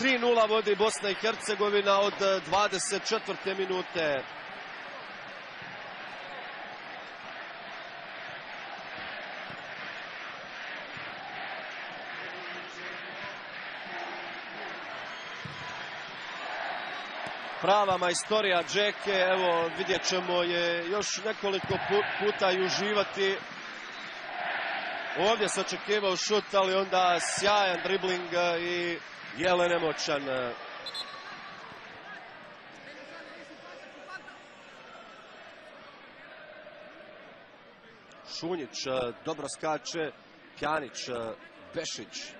3-0 vodi Bosna i Hercegovina od 24. minute. prava majstorija Džeke, evo vidjet ćemo je još nekoliko puta i uživati. Ovdje se očekivao šut, ali onda sjajan dribling i jele nemoćan. Šunjić dobro skače, Pjanić, Bešić